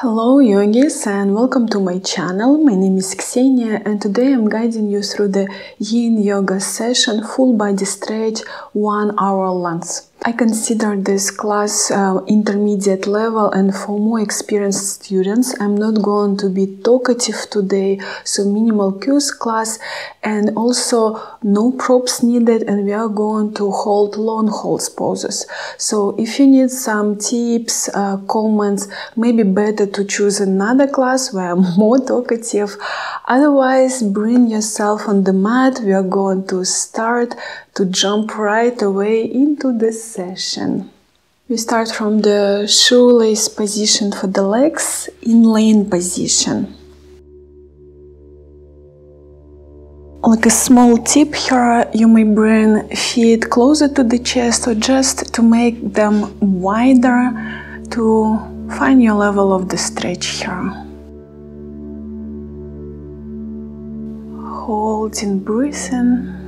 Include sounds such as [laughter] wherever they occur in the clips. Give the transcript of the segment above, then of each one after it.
Hello yogis and welcome to my channel. My name is Ksenia and today I'm guiding you through the yin yoga session full body stretch 1 hour length. I consider this class uh, intermediate level and for more experienced students I'm not going to be talkative today so minimal cues class and also no props needed and we are going to hold long holds poses. So if you need some tips, uh, comments, maybe better to choose another class where I'm [laughs] more talkative. Otherwise bring yourself on the mat. We are going to start to jump right away into the session. We start from the shoelace position for the legs in lane position. Like a small tip here, you may bring feet closer to the chest or just to make them wider to find your level of the stretch here. Holding breathing.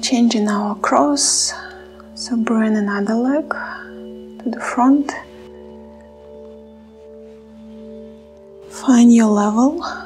Changing our cross. So bring another leg to the front. Find your level.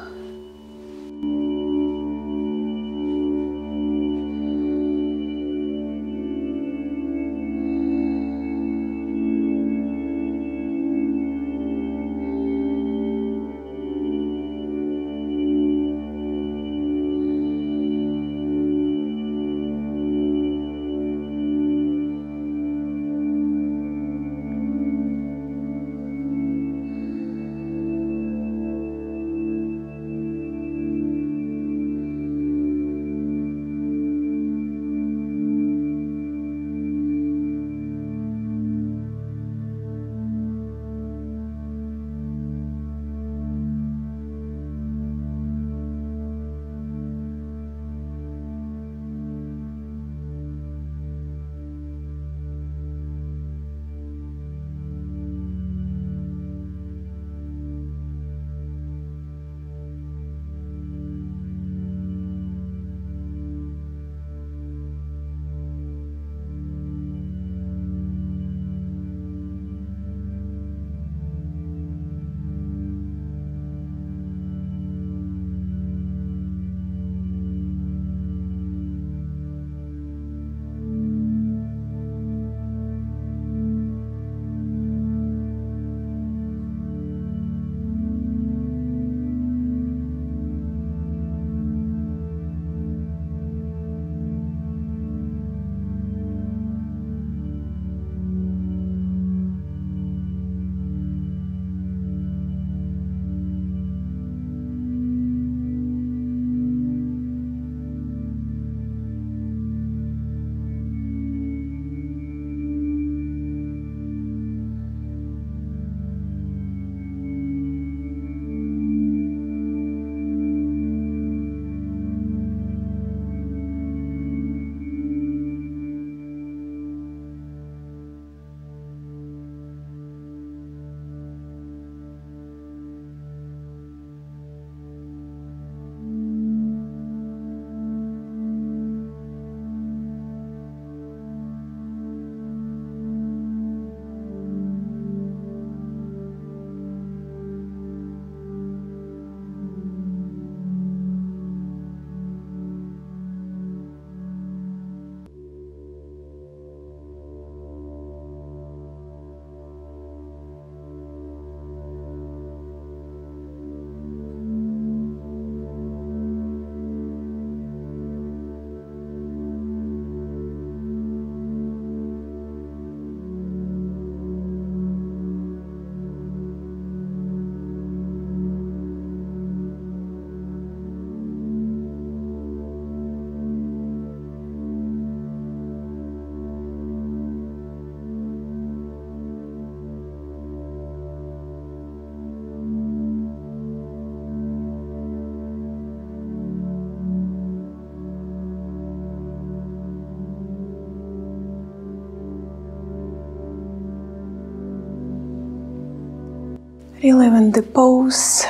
Relevant the pose,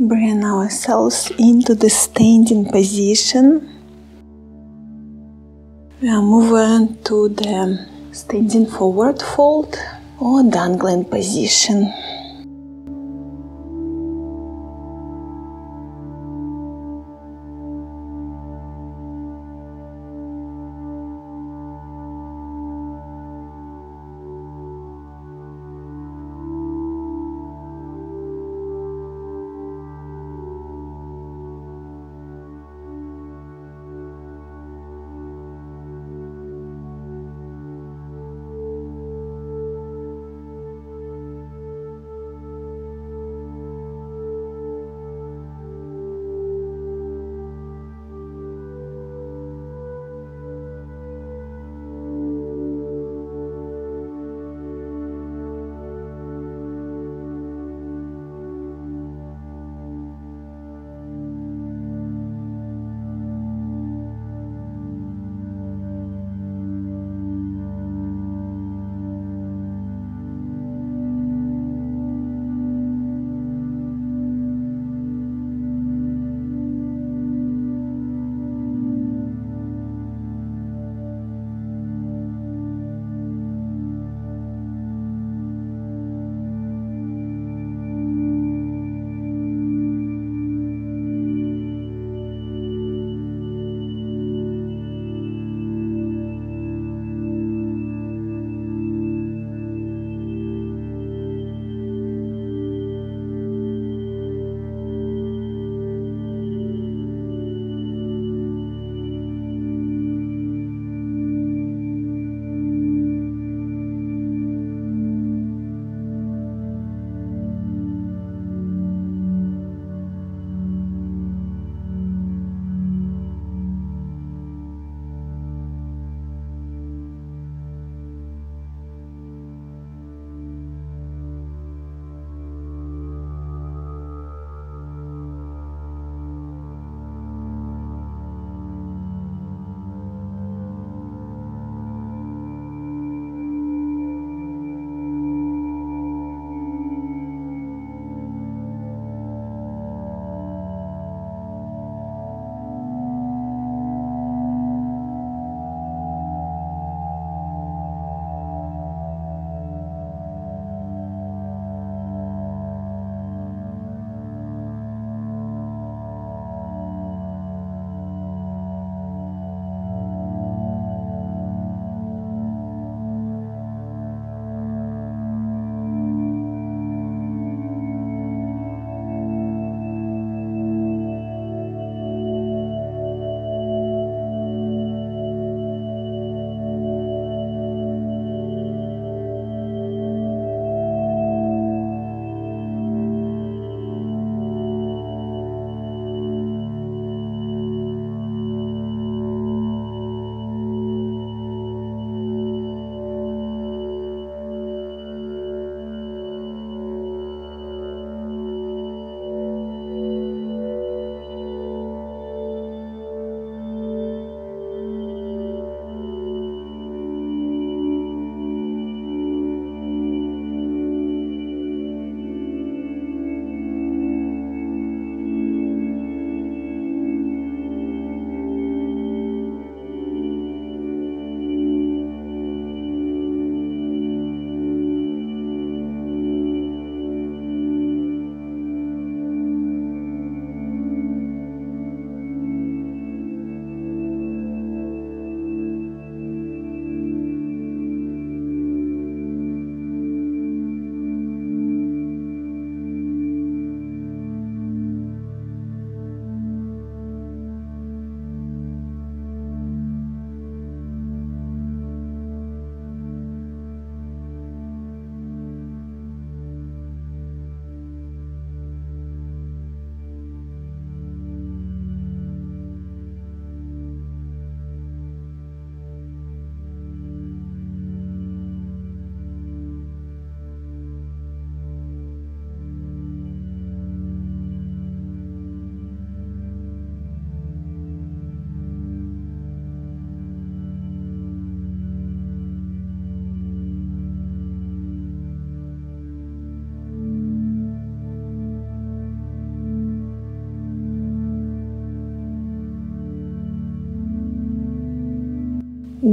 bring ourselves into the standing position. We are moving to the standing forward fold or dangling position.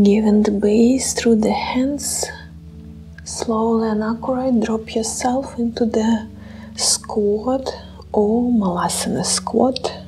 Giving the base through the hands, slowly and accurate, drop yourself into the squat or malasana squat.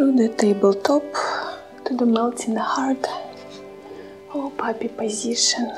Through the tabletop to the melting heart or puppy position.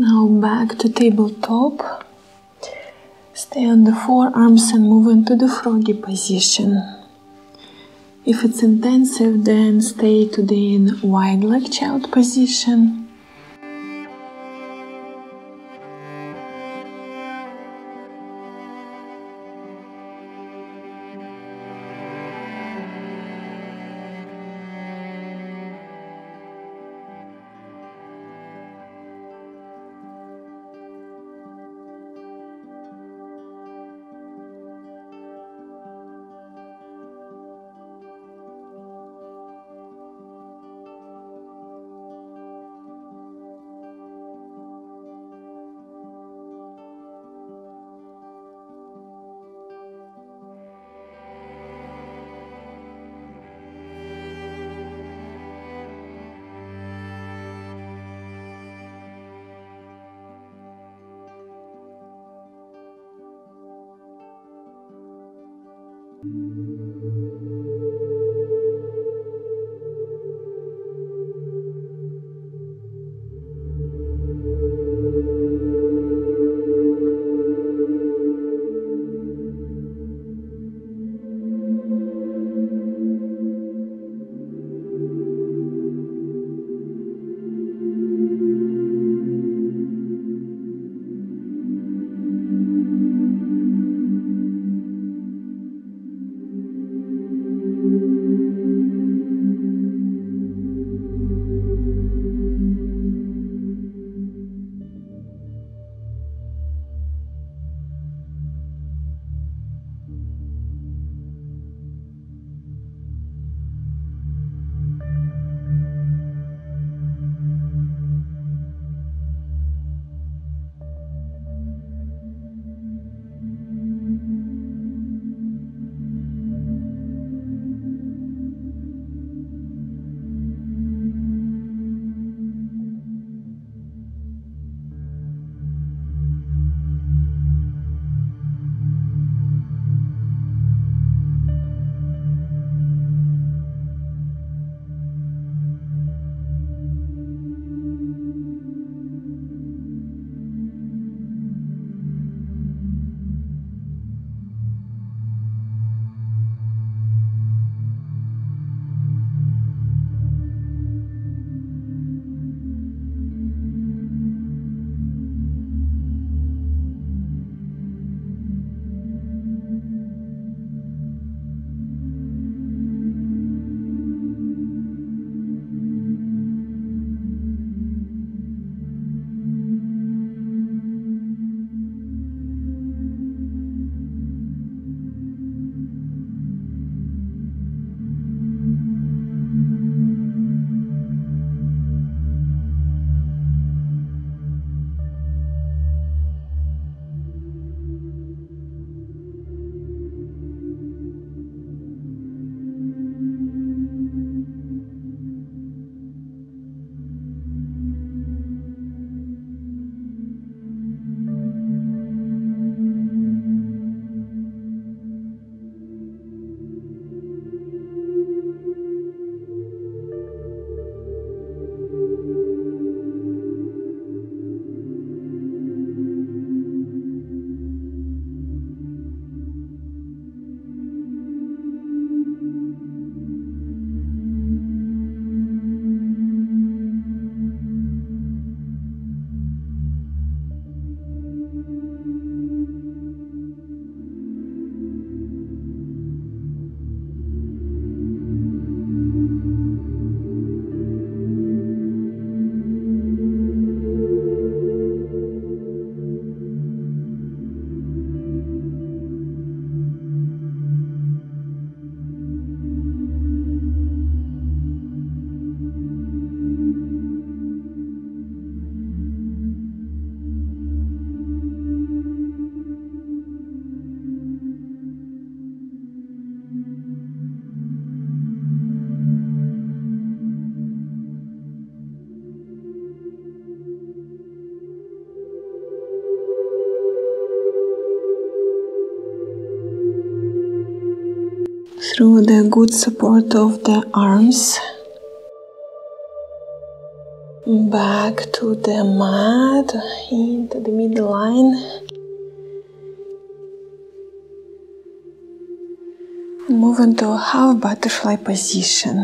Now back to tabletop. Stay on the forearms and move into the froggy position. If it's intensive, then stay to the in wide leg child position. through the good support of the arms. back to the mat into the midline move into a half butterfly position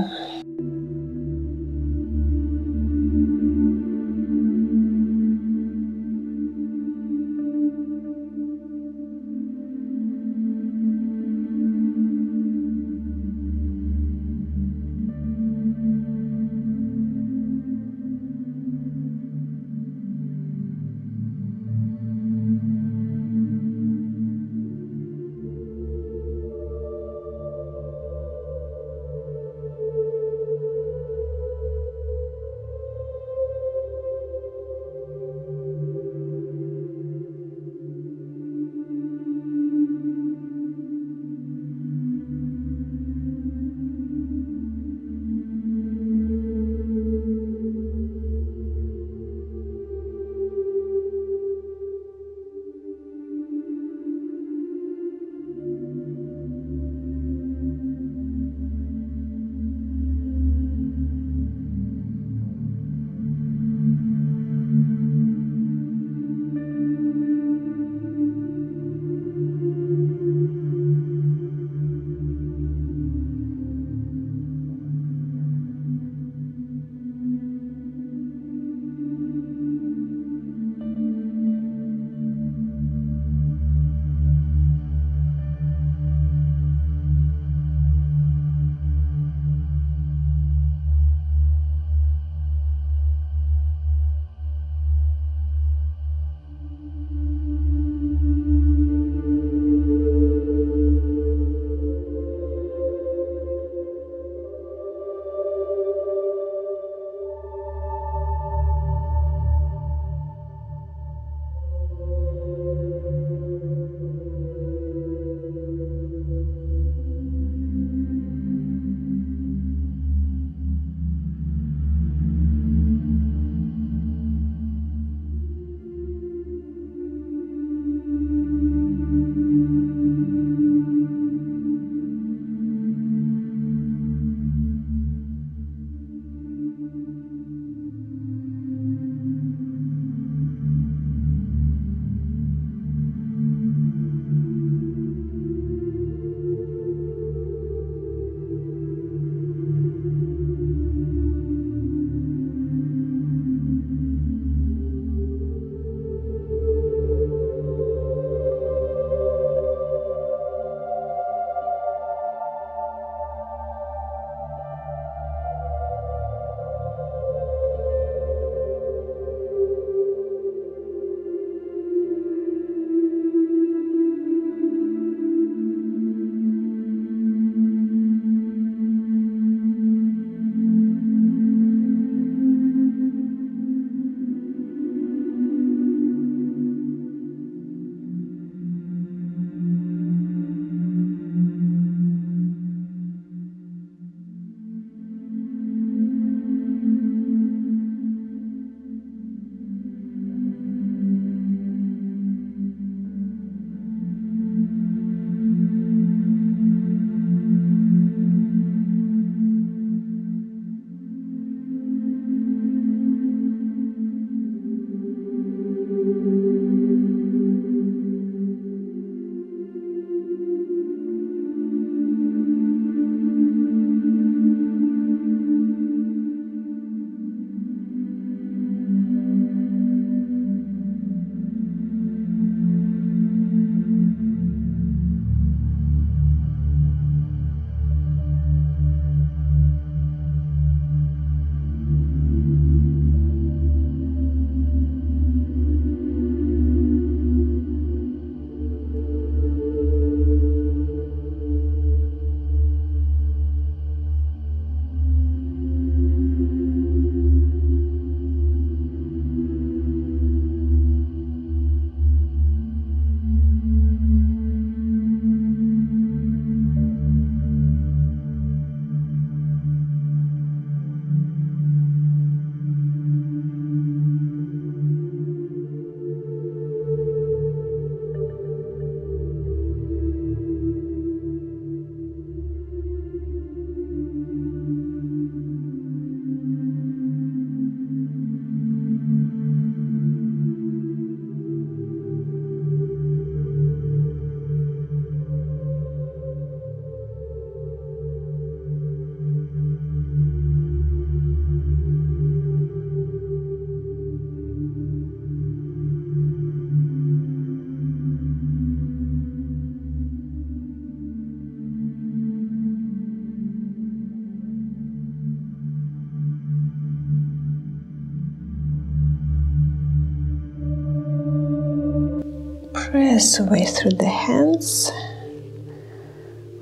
Press away through the hands.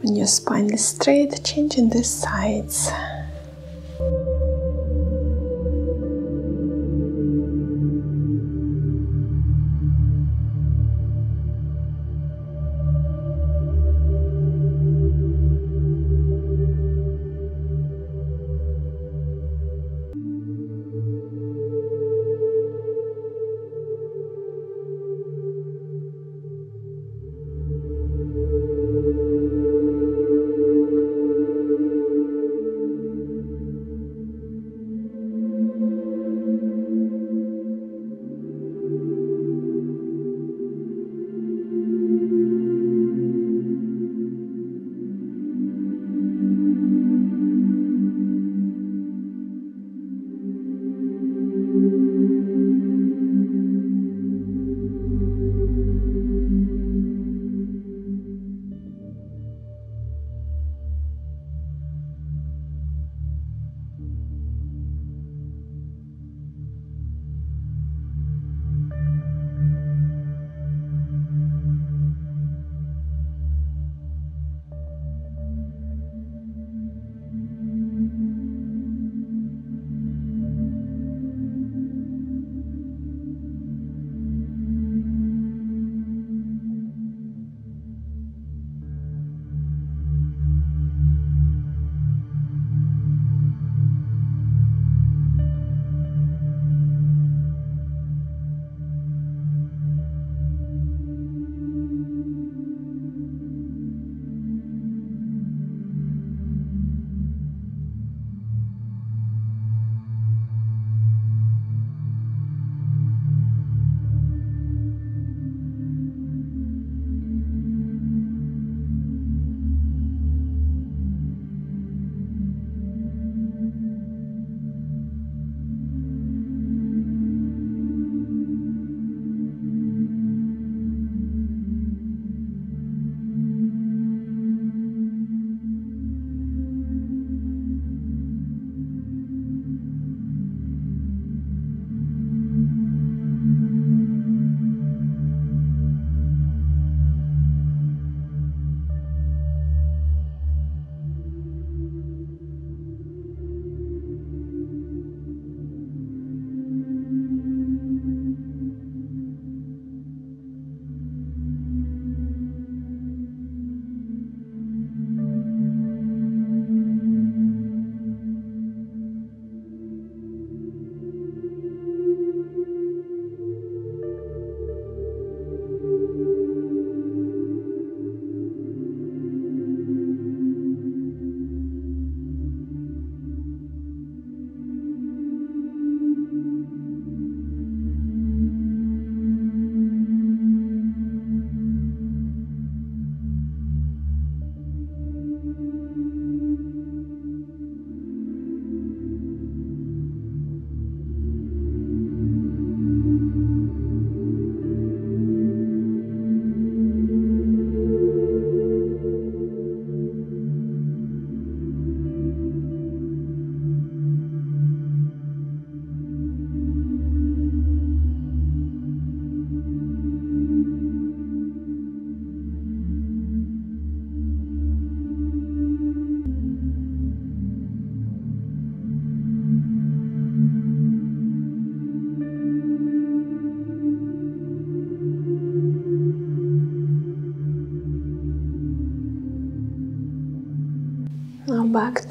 When your spine is straight, changing the sides.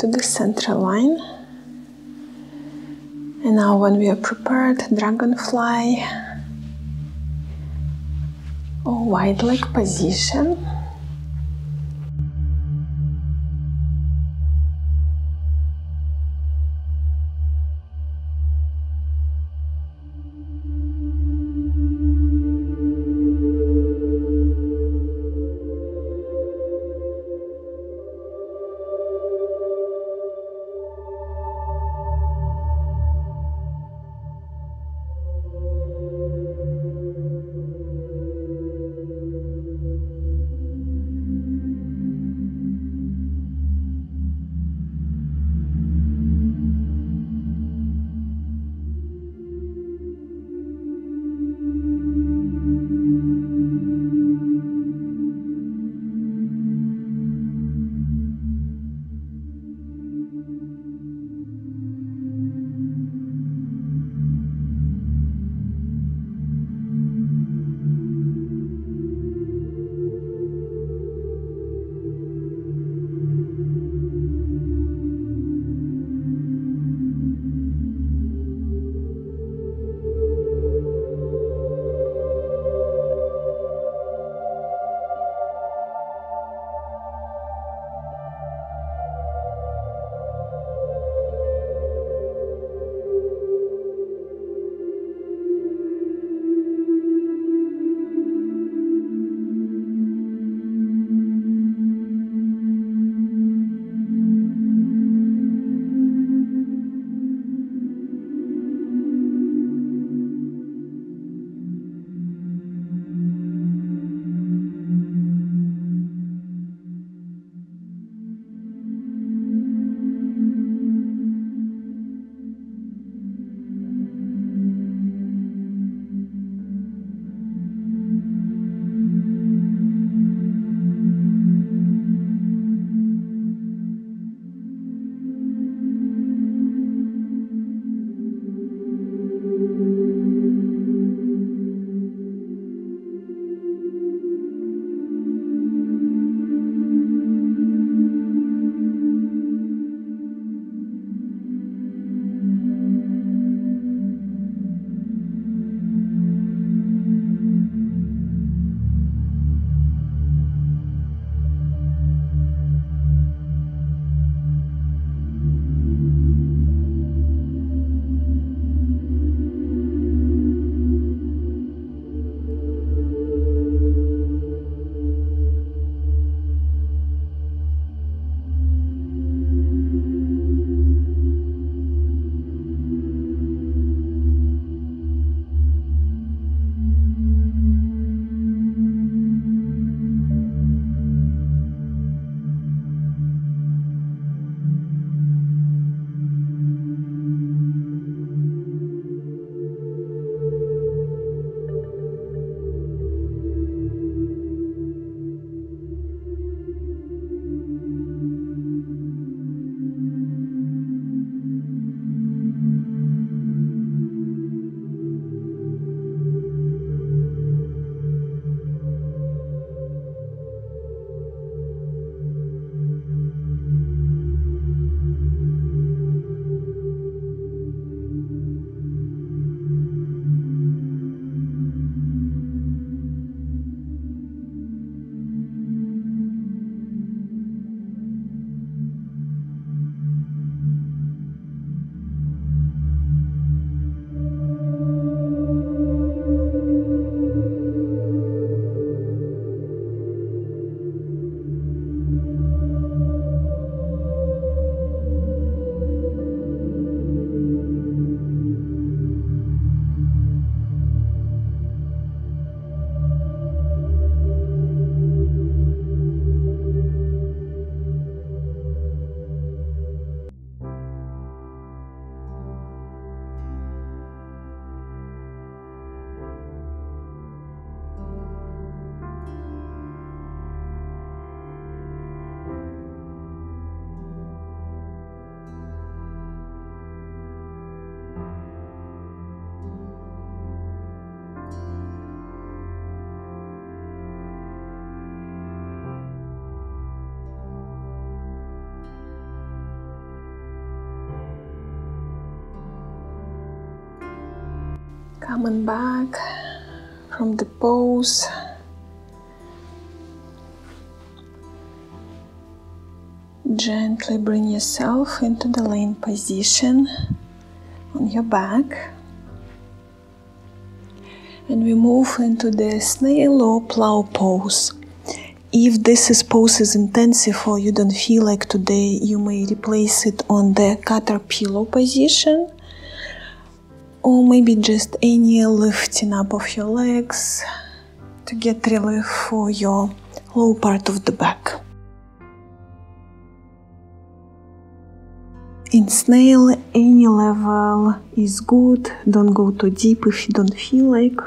To the central line. And now when we are prepared, dragonfly or wide leg position. Coming back from the pose. Gently bring yourself into the laying position on your back. And we move into the snail or plow pose. If this is pose is intensive or you don't feel like today, you may replace it on the caterpillar position or maybe just any lifting up of your legs to get relief for your low part of the back. In snail, any level is good. Don't go too deep if you don't feel like.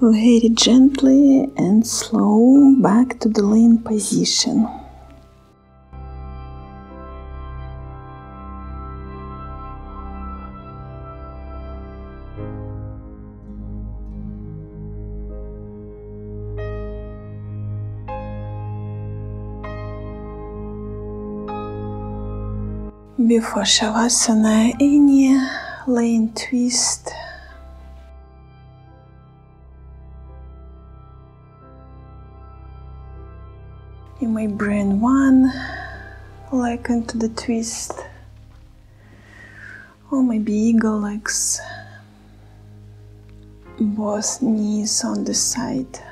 Very gently and slow back to the laying position. Before Shavasana, any laying twist You may bring one leg into the twist, or maybe eagle legs, both knees on the side.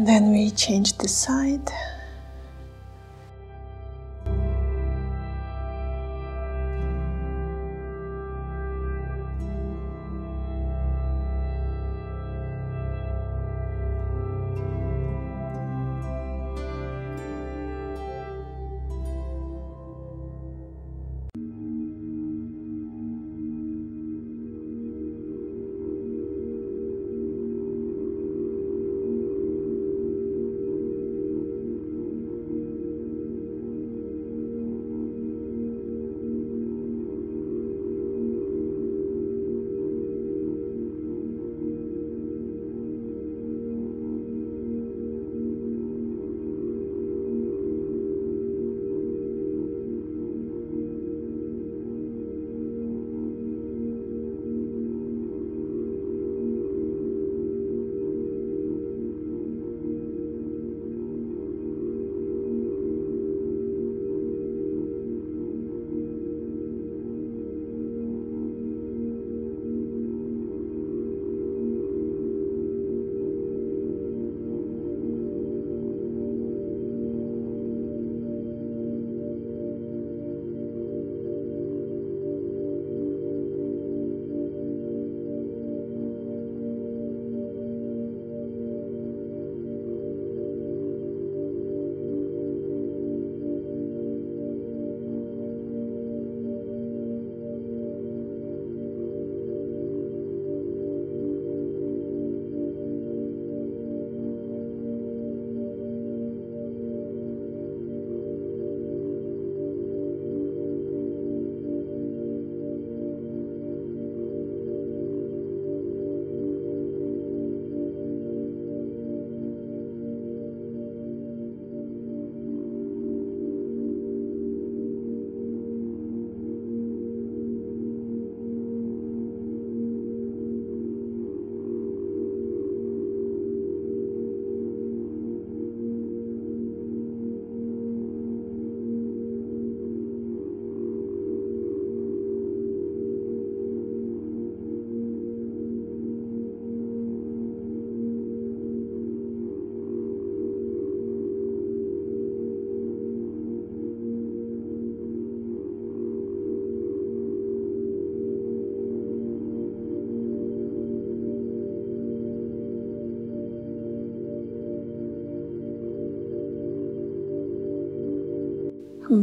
And then we change the side.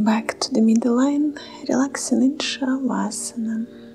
Back to the middle line, relaxing in Shavasana.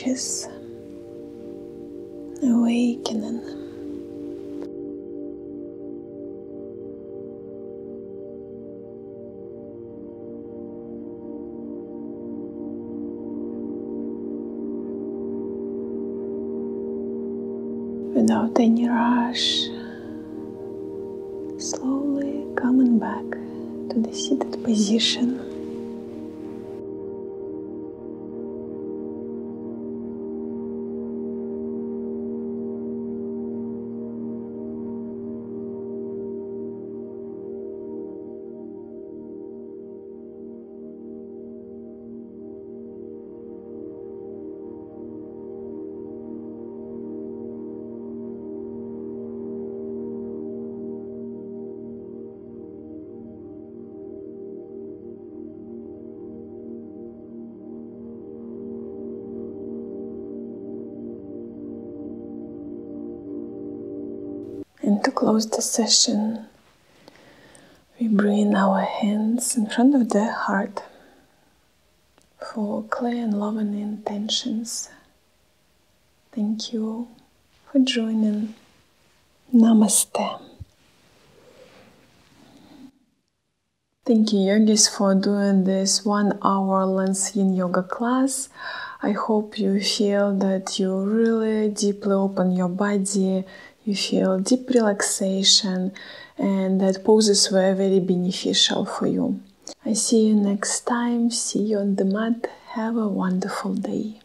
Stretches, awakening. Without any rush, slowly coming back to the seated position. Close the session, we bring our hands in front of the heart for clear and loving intentions. Thank you for joining. Namaste. Thank you, yogis, for doing this one hour lens yin yoga class. I hope you feel that you really deeply open your body you feel deep relaxation and that poses were very beneficial for you. I see you next time. See you on the mat. Have a wonderful day.